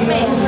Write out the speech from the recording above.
Amém.